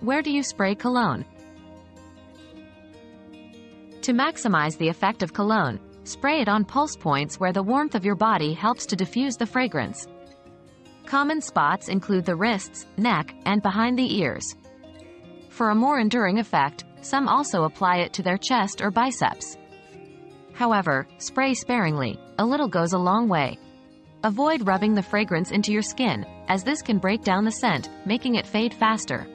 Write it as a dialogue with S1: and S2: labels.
S1: Where do you spray cologne? To maximize the effect of cologne, spray it on pulse points where the warmth of your body helps to diffuse the fragrance. Common spots include the wrists, neck, and behind the ears. For a more enduring effect, some also apply it to their chest or biceps. However, spray sparingly, a little goes a long way. Avoid rubbing the fragrance into your skin, as this can break down the scent, making it fade faster.